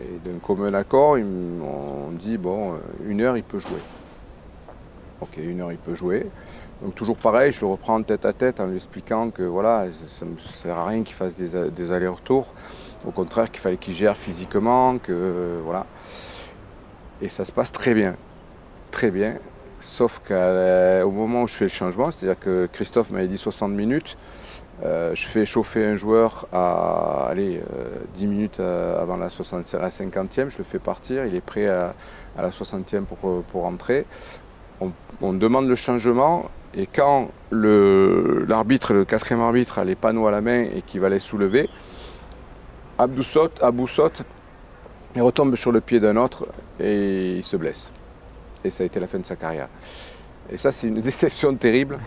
et d'un commun accord, on dit bon, une heure il peut jouer. Ok, une heure il peut jouer. Donc toujours pareil, je le reprends tête à tête en lui expliquant que voilà, ça ne sert à rien qu'il fasse des, allers-retours. Au contraire, qu'il fallait qu'il gère physiquement, que voilà. Et ça se passe très bien. Très bien. Sauf qu'au moment où je fais le changement, c'est-à-dire que Christophe m'avait dit 60 minutes, euh, je fais chauffer un joueur à 10 euh, minutes euh, avant la, 60, la 50e, je le fais partir, il est prêt à, la 60e pour, pour rentrer. On, demande le changement et quand l'arbitre, le, quatrième arbitre a les panneaux à la main et qu'il va les soulever, Abdou saute, Abou saute, il retombe sur le pied d'un autre et il se blesse. Et ça a été la fin de sa carrière. Et ça, c'est une déception terrible